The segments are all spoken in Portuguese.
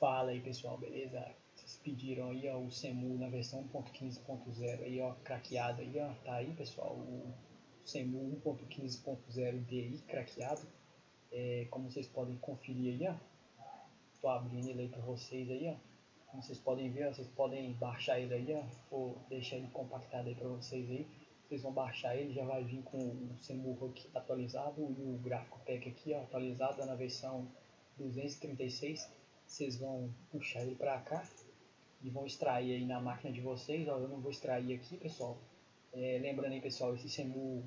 Fala aí pessoal, beleza? Vocês pediram aí ó, o SEMU na versão 1.15.0 aí ó, craqueado aí ó, tá aí pessoal, o SEMU 1.15.0 DI craqueado, é, como vocês podem conferir aí ó, tô abrindo ele aí para vocês aí ó, como vocês podem ver, ó, vocês podem baixar ele aí ó, vou deixar ele compactado aí para vocês aí, vocês vão baixar ele, já vai vir com o SEMU aqui atualizado e o gráfico pack aqui ó, atualizado na versão 236 vocês vão puxar ele para cá e vão extrair aí na máquina de vocês. Ó, eu não vou extrair aqui, pessoal. É, lembrando aí, pessoal, esse CEMU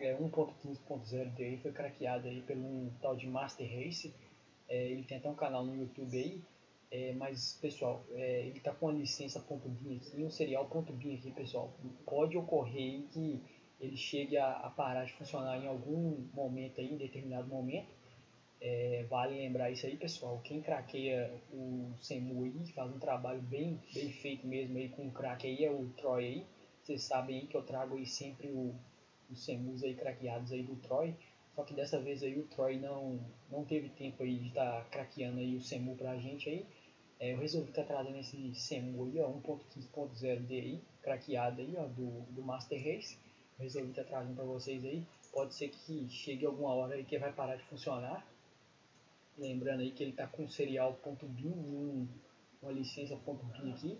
é 1.15.0 DI foi craqueado aí pelo um tal de Master Race. É, ele tem até um canal no YouTube aí. É, mas, pessoal, é, ele está com a licença .bin aqui, um serial .bin aqui, pessoal. Pode ocorrer que ele chegue a, a parar de funcionar em algum momento aí, em determinado momento é, vale lembrar isso aí, pessoal. Quem craqueia o Semu aí, faz um trabalho bem, bem feito mesmo aí com o crack aí, é o Troy aí. Vocês sabem aí que eu trago aí sempre o, os Semus aí craqueados aí do Troy. Só que dessa vez aí o Troy não, não teve tempo aí de estar tá craqueando aí o Semu pra gente aí. É, eu resolvi estar tá trazendo esse Semu aí, ó, 1.15.0D aí, craqueado aí, ó, do, do Master Race. Eu resolvi estar tá trazendo para vocês aí. Pode ser que chegue alguma hora aí que vai parar de funcionar Lembrando aí que ele está com serial .bin uma licença .bin aqui.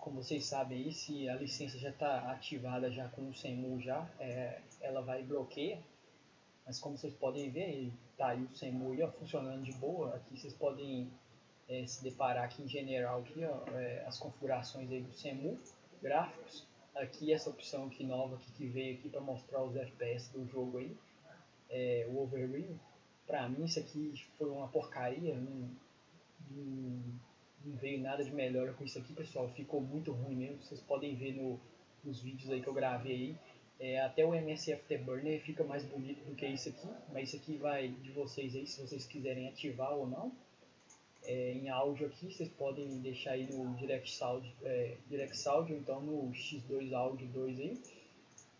Como vocês sabem aí, se a licença já está ativada já com o SEMU já, é, ela vai bloquear. Mas como vocês podem ver, tá aí o SEMU aí, ó, funcionando de boa. Aqui vocês podem é, se deparar aqui em general aqui, ó, é, as configurações aí do SEMU, gráficos. Aqui essa opção aqui nova aqui, que veio aqui para mostrar os FPS do jogo aí, é, o overview Pra mim isso aqui foi uma porcaria, não, não, não, veio nada de melhor com isso aqui, pessoal. Ficou muito ruim mesmo. Vocês podem ver no, nos vídeos aí que eu gravei aí. É, até o MSF The Burner fica mais bonito do que isso aqui, mas isso aqui vai de vocês aí, se vocês quiserem ativar ou não. É, em áudio aqui, vocês podem deixar aí no Direct Sound, é, Direct então no X2 Audio 2 aí.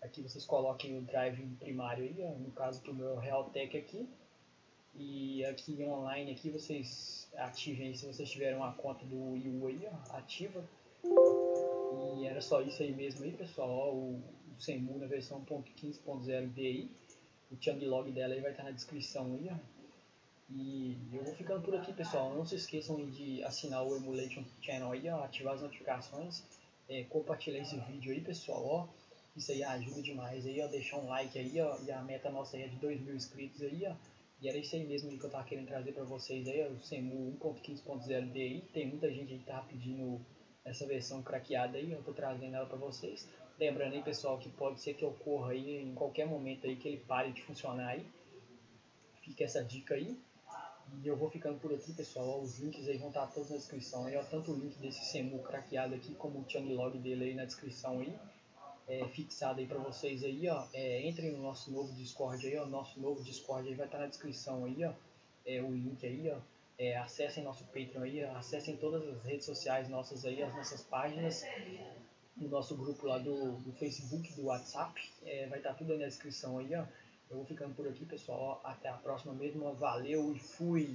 Aqui vocês coloquem o drive primário aí, no caso do meu Realtek aqui. Aqui online aqui vocês ativem se vocês tiverem uma conta do Wii aí, ó, ativa. E era só isso aí mesmo aí, pessoal. Ó, o, Senmu na versão 1.15.0D aí. O changelog dela aí vai estar na descrição aí, ó. E eu vou ficando por aqui, pessoal. Não se esqueçam de assinar o Emulation Channel aí, ó, ativar as notificações, é, compartilhar esse vídeo aí, pessoal, ó. Isso aí ajuda demais aí, ó, deixar um like aí, ó, e a meta nossa aí é de 2 mil inscritos aí, ó. E era isso aí mesmo que eu tava querendo trazer para vocês aí, o SEMU 1.15.0 DI. Tem muita gente aí que tava pedindo essa versão craqueada aí, eu tô trazendo ela para vocês. Lembrando aí, pessoal, que pode ser que ocorra aí em qualquer momento aí que ele pare de funcionar aí. Fica essa dica aí. E eu vou ficando por aqui, pessoal. Os links aí vão estar todos na descrição aí, ó. Tanto o link desse SEMU craqueado aqui, como o changelog dele aí na descrição aí é, fixado aí para vocês aí, ó. É, entrem no nosso novo Discord aí, ó. Nosso novo Discord aí vai estar tá na descrição aí, ó. É, o link aí, ó. É, acessem nosso Patreon aí, acessem todas as redes sociais nossas aí, as nossas páginas, o nosso grupo lá do, do Facebook, do WhatsApp, é, vai estar tá tudo aí na descrição aí, ó. Eu vou ficando por aqui, pessoal. Até a próxima mesmo. Valeu e fui!